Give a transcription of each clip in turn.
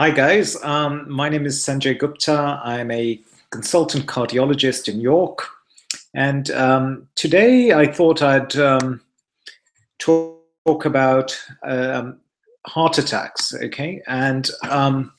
Hi, guys. Um, my name is Sanjay Gupta. I'm a consultant cardiologist in York. And um, today I thought I'd um, talk, about um, heart attacks, okay? And um,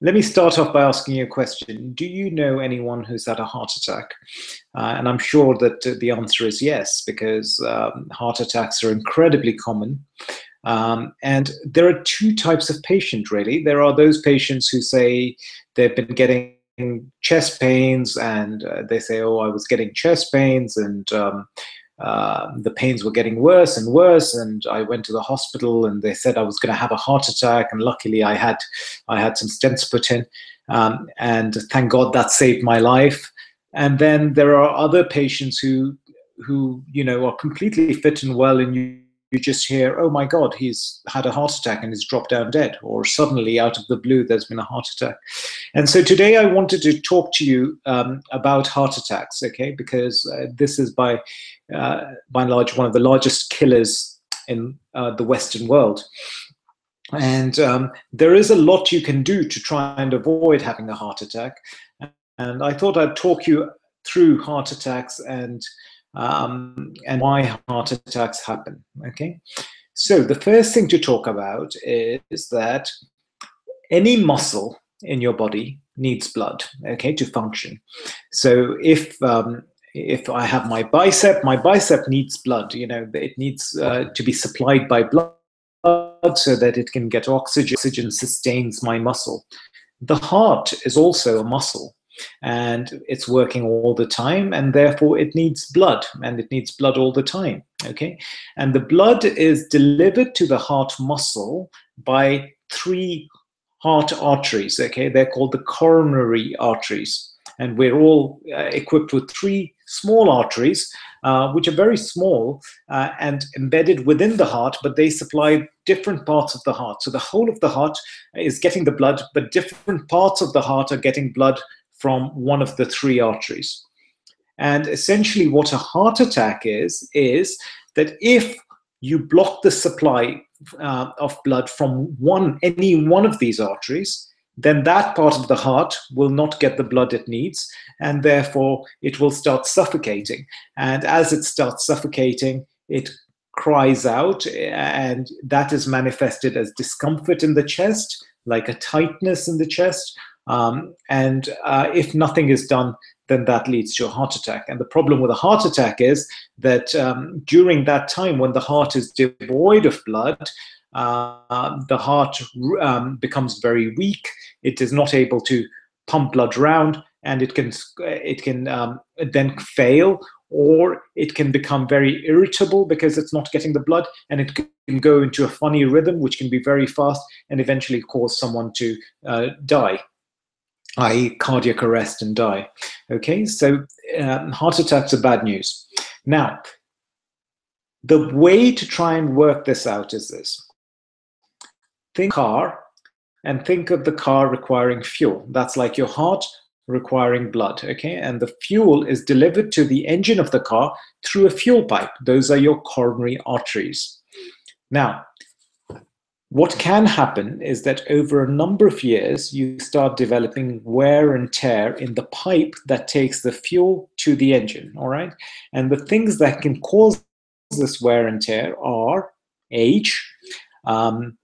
let me start off by asking you a question. Do you know anyone who's had a heart attack? Uh, and I'm sure that the answer is yes, because um, heart attacks are incredibly common. Um, and there are two types of patient, really. There are those patients who say they've been getting chest pains and uh, they say, oh, I was getting chest pains and um, uh, the pains were getting worse and worse and I went to the hospital and they said I was going to have a heart attack and luckily I had I had some stents put in um, and thank God that saved my life. And then there are other patients who who you know are completely fit and well and you you just hear, oh my God, he's had a heart attack and he's dropped down dead, or suddenly out of the blue, there's been a heart attack. And so today I wanted to talk to you um, about heart attacks, okay, because uh, this is by, uh, by and large one of the largest killers in uh, the Western world. And um, there is a lot you can do to try and avoid having a heart attack. And I thought I'd talk you through heart attacks and um, and why heart attacks happen. Okay, so the first thing to talk about is that any muscle in your body needs blood, okay, to function. So if um, if I have my bicep, my bicep needs blood. You know, it needs uh, to be supplied by blood so that it can get oxygen. Oxygen sustains my muscle. The heart is also a muscle and it's working all the time and therefore it needs blood and it needs blood all the time okay? And the blood is delivered to the heart muscle by three heart arteries okay? They're called the coronary arteries. And we're all uh, equipped with three small arteries uh, which are very small uh, and embedded within the heart, but they supply different parts of the heart. So the whole of the heart is getting the blood, but different parts of the heart are getting blood from one of the three arteries. And essentially, what a heart attack is, is that if you block the supply uh, of blood from one any one of these arteries, then that part of the heart will not get the blood it needs, and therefore it will start suffocating. And as it starts suffocating, it cries out, and that is manifested as discomfort in the chest, like a tightness in the chest, um, and uh, if nothing is done, then that leads to a heart attack. And the problem with a heart attack is that um, during that time when the heart is devoid of blood, uh, the heart um, becomes very weak. It is not able to pump blood around, and it can it can um, then fail, or it can become very irritable because it's not getting the blood, and it can go into a funny rhythm, which can be very fast, and eventually cause someone to uh, die i.e., cardiac arrest and die. Okay, so um, heart attacks are bad news. Now, the way to try and work this out is this think car and think of the car requiring fuel. That's like your heart requiring blood, okay? And the fuel is delivered to the engine of the car through a fuel pipe. Those are your coronary arteries. Now, what can happen is that over a number of years, you start developing wear and tear in the pipe that takes the fuel to the engine, all right? And the things that can cause this wear and tear are age, um,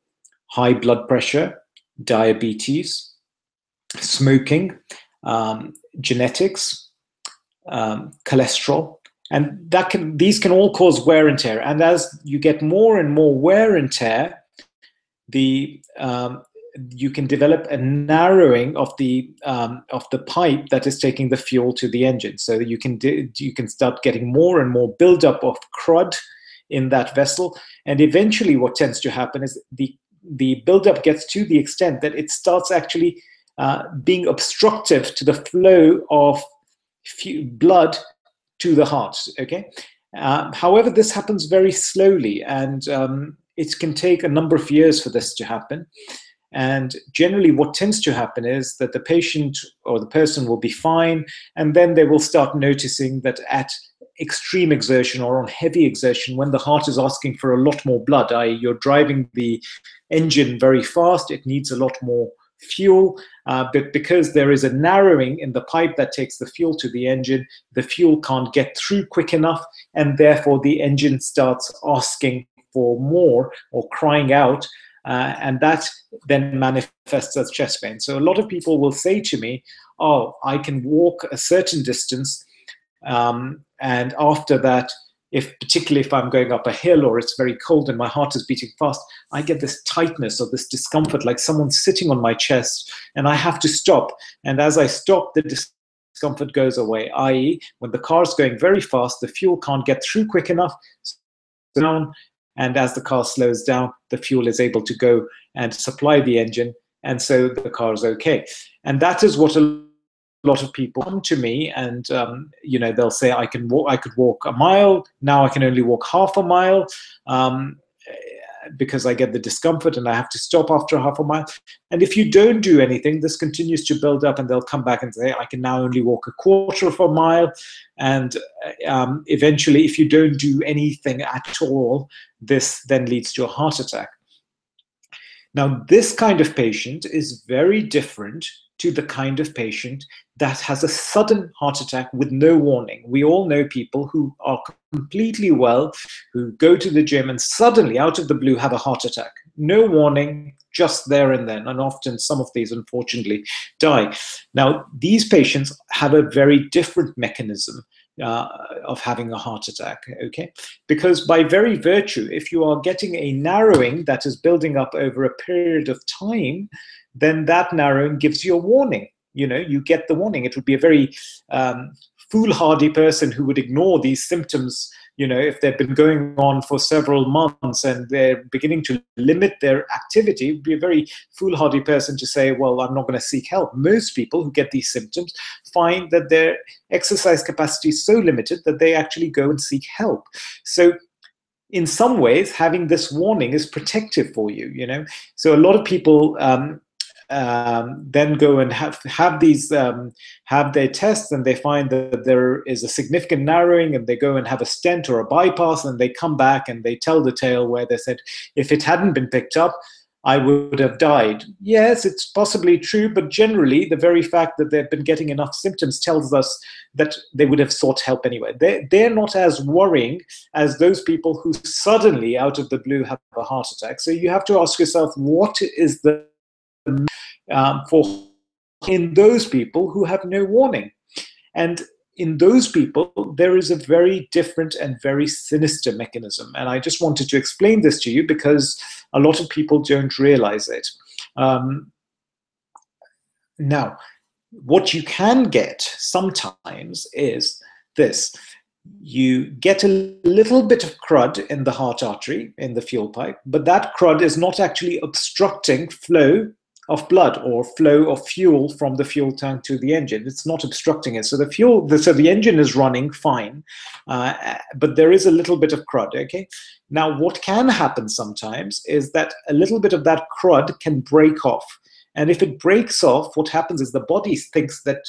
high blood pressure, diabetes, smoking, um, genetics, um, cholesterol, and that can these can all cause wear and tear. And as you get more and more wear and tear, the um, you can develop a narrowing of the um, of the pipe that is taking the fuel to the engine, so you can you can start getting more and more buildup of crud in that vessel, and eventually, what tends to happen is the the buildup gets to the extent that it starts actually uh, being obstructive to the flow of blood to the heart. Okay. Uh, however, this happens very slowly, and um, it can take a number of years for this to happen. And generally, what tends to happen is that the patient or the person will be fine, and then they will start noticing that at extreme exertion or on heavy exertion, when the heart is asking for a lot more blood, i.e., you're driving the engine very fast, it needs a lot more fuel, uh, but because there is a narrowing in the pipe that takes the fuel to the engine, the fuel can't get through quick enough, and therefore the engine starts asking for more or crying out. Uh, and that then manifests as chest pain. So a lot of people will say to me, "Oh, I can walk a certain distance, um, and after that, if particularly if I'm going up a hill or it's very cold and my heart is beating fast, I get this tightness or this discomfort, like someone sitting on my chest, and I have to stop. And as I stop, the discomfort goes away. I.e., when the car is going very fast, the fuel can't get through quick enough. Down, and as the car slows down, the fuel is able to go and supply the engine, and so the car is okay. And that is what a lot of people come to me and um, you know they'll say I can walk I could walk a mile. Now I can only walk half a mile. Um, because I get the discomfort and I have to stop after half a mile. And if you don't do anything this continues to build up and they'll come back and say I can now only walk a quarter of a mile. And um, eventually if you don't do anything at all this then leads to a heart attack now this kind of patient is very different to the kind of patient that has a sudden heart attack with no warning. We all know people who are completely well, who go to the gym and suddenly, out of the blue, have a heart attack. No warning, just there and then. And often some of these, unfortunately, die. Now, these patients have a very different mechanism. Uh, of having a heart attack, okay? Because by very virtue, if you are getting a narrowing that is building up over a period of time, then that narrowing gives you a warning you know you get the warning it would be a very um, foolhardy person who would ignore these symptoms you know if they've been going on for several months and they're beginning to limit their activity would be a very foolhardy person to say well i'm not going to seek help. Most people who get these symptoms find that their exercise capacity is so limited that they actually go and seek help. So in some ways having this warning is protective for you you know? So a lot of people um, um, then go and have have these um, have their tests and they find that there is a significant narrowing and they go and have a stent or a bypass and they come back and they tell the tale where they said if it hadn't been picked up I would have died. Yes, it's possibly true, but generally, the very fact that they've been getting enough symptoms tells us that they would have sought help anyway. They're, they're not as worrying as those people who suddenly, out of the blue, have a heart attack. So you have to ask yourself, what is the um, for in those people who have no warning. And in those people, there is a very different and very sinister mechanism. And I just wanted to explain this to you because a lot of people don't realize it. Um, now, what you can get sometimes is this you get a little bit of crud in the heart artery in the fuel pipe, but that crud is not actually obstructing flow of blood or flow of fuel from the fuel tank to the engine. It's not obstructing it. So the fuel, the, so the engine is running fine, uh, but there is a little bit of crud. Okay. Now, what can happen sometimes is that a little bit of that crud can break off. And if it breaks off, what happens is the body thinks that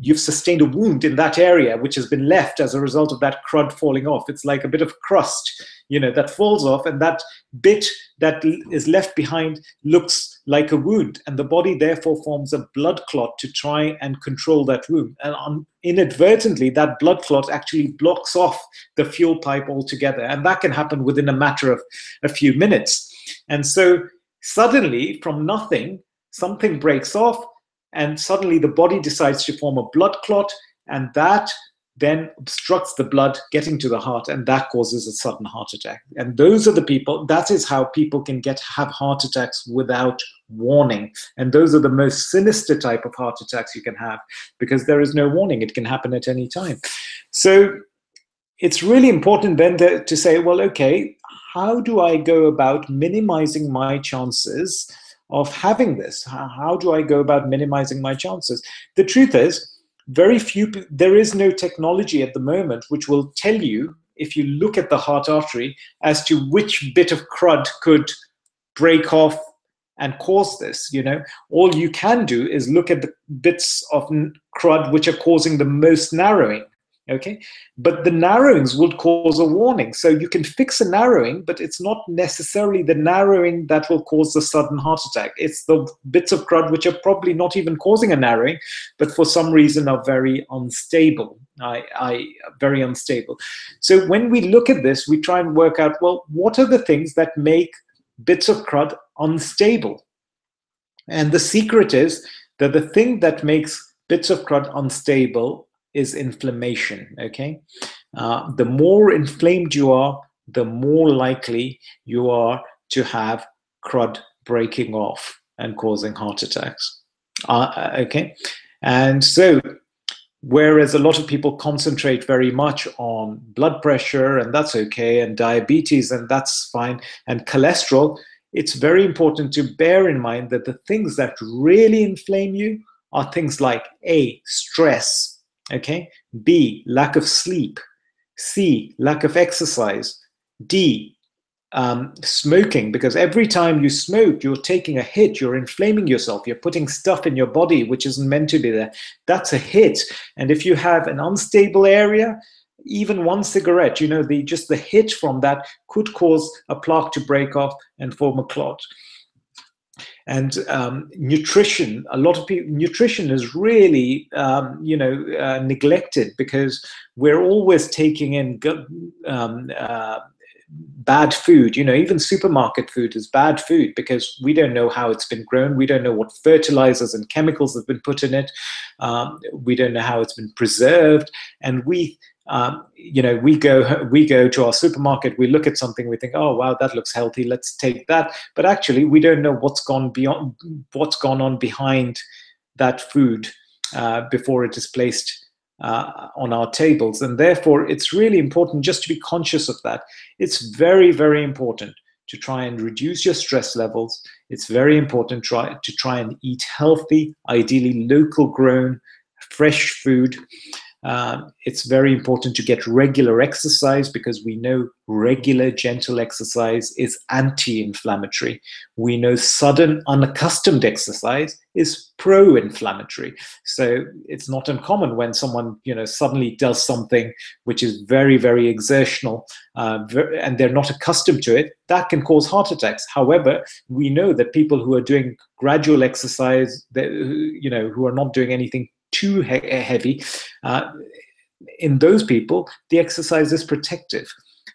you've sustained a wound in that area which has been left as a result of that crud falling off. It's like a bit of crust, you know, that falls off, and that bit that is left behind looks like a wound, and the body therefore forms a blood clot to try and control that wound. And on, inadvertently, that blood clot actually blocks off the fuel pipe altogether, and that can happen within a matter of a few minutes. And so suddenly, from nothing, something breaks off and suddenly the body decides to form a blood clot, and that then obstructs the blood getting to the heart, and that causes a sudden heart attack. And those are the people, that is how people can get have heart attacks without warning. And those are the most sinister type of heart attacks you can have because there is no warning. It can happen at any time. So it's really important then to, to say, well, okay, how do I go about minimizing my chances of having this? How, how do I go about minimizing my chances? The truth is, very few, there is no technology at the moment which will tell you, if you look at the heart artery, as to which bit of crud could break off and cause this you know? All you can do is look at the bits of crud which are causing the most narrowing okay? But the narrowings will cause a warning. So you can fix a narrowing but it's not necessarily the narrowing that will cause the sudden heart attack. It's the bits of crud which are probably not even causing a narrowing but for some reason are very unstable. I, I very unstable. So when we look at this we try and work out well what are the things that make bits of crud unstable? And the secret is that the thing that makes bits of crud unstable is inflammation. Okay, uh, the more inflamed you are, the more likely you are to have crud breaking off and causing heart attacks. Uh, uh, okay, and so whereas a lot of people concentrate very much on blood pressure and that's okay and diabetes and that's fine and cholesterol it's very important to bear in mind that the things that really inflame you are things like a stress Okay. B, lack of sleep. C, lack of exercise. D, um, smoking, because every time you smoke, you're taking a hit, you're inflaming yourself, you're putting stuff in your body which isn't meant to be there. That's a hit. And if you have an unstable area, even one cigarette, you know, the just the hit from that could cause a plaque to break off and form a clot and um, nutrition a lot of people nutrition is really um, you know uh, neglected because we're always taking in um, uh, bad food. You know even supermarket food is bad food because we don't know how it's been grown. We don't know what fertilizers and chemicals have been put in it. Um, we don't know how it's been preserved. And we um, you know we go we go to our supermarket we look at something we think oh wow that looks healthy let's take that. But actually we don't know what's gone beyond what's gone on behind that food uh, before it is placed uh, on our tables. And therefore it's really important just to be conscious of that. It's very very important to try and reduce your stress levels. It's very important try, to try and eat healthy ideally local grown fresh food um, it's very important to get regular exercise because we know regular gentle exercise is anti-inflammatory. We know sudden unaccustomed exercise is pro-inflammatory. So it's not uncommon when someone you know suddenly does something which is very very exertional uh, and they're not accustomed to it. That can cause heart attacks. However, we know that people who are doing gradual exercise, you know, who are not doing anything too he heavy, uh, in those people, the exercise is protective.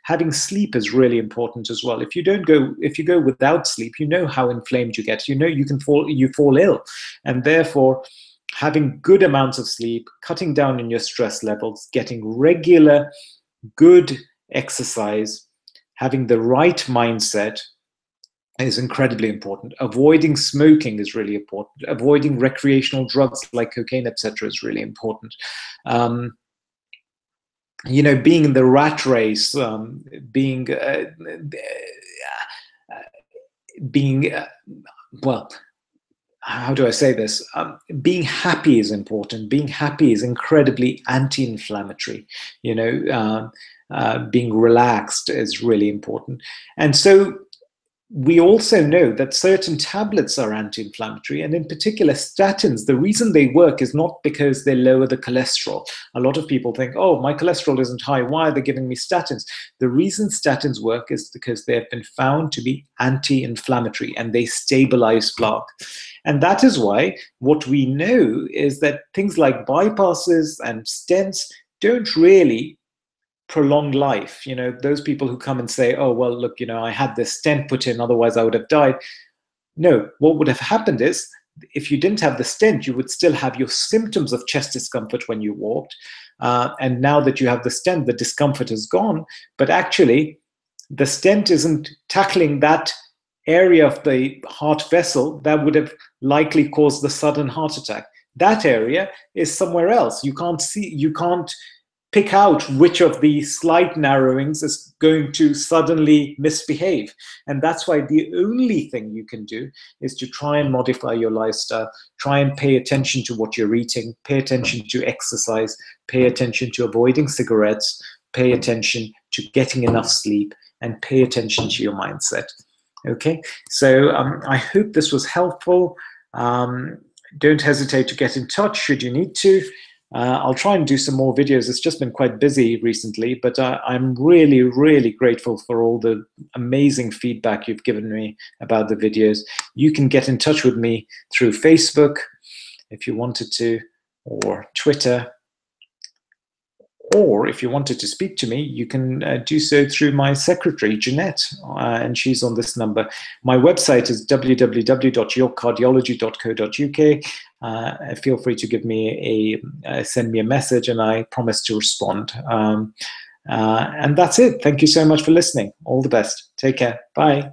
Having sleep is really important as well. If you don't go, if you go without sleep, you know how inflamed you get. You know you can fall, you fall ill, and therefore, having good amounts of sleep, cutting down on your stress levels, getting regular, good exercise, having the right mindset, is incredibly important. Avoiding smoking is really important. Avoiding recreational drugs like cocaine, etc., is really important. Um, you know, being in the rat race, um, being uh, uh, being uh, well. How do I say this? Um, being happy is important. Being happy is incredibly anti-inflammatory. You know, um, uh, being relaxed is really important. And so we also know that certain tablets are anti-inflammatory and in particular statins. The reason they work is not because they lower the cholesterol. A lot of people think oh my cholesterol isn't high. Why are they giving me statins? The reason statins work is because they have been found to be anti-inflammatory and they stabilize plaque. And that is why what we know is that things like bypasses and stents don't really prolonged life. You know, those people who come and say, oh, well, look, you know, I had this stent put in, otherwise I would have died. No, what would have happened is if you didn't have the stent, you would still have your symptoms of chest discomfort when you walked. Uh, and now that you have the stent, the discomfort is gone. But actually, the stent isn't tackling that area of the heart vessel that would have likely caused the sudden heart attack. That area is somewhere else. You can't see, you can't pick out which of the slight narrowings is going to suddenly misbehave. And that's why the only thing you can do is to try and modify your lifestyle, try and pay attention to what you're eating, pay attention to exercise, pay attention to avoiding cigarettes, pay attention to getting enough sleep, and pay attention to your mindset. Okay, so um, I hope this was helpful. Um, don't hesitate to get in touch should you need to. Uh, I'll try and do some more videos. It's just been quite busy recently, but uh, I'm really, really grateful for all the amazing feedback you've given me about the videos. You can get in touch with me through Facebook if you wanted to, or Twitter, or if you wanted to speak to me, you can uh, do so through my secretary, Jeanette, uh, and she's on this number. My website is www.yorkcardiology.co.uk. Uh, feel free to give me a, uh, send me a message and I promise to respond. Um, uh, and that's it. Thank you so much for listening. All the best. Take care. Bye.